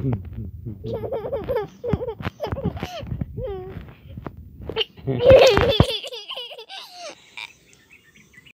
Hmm.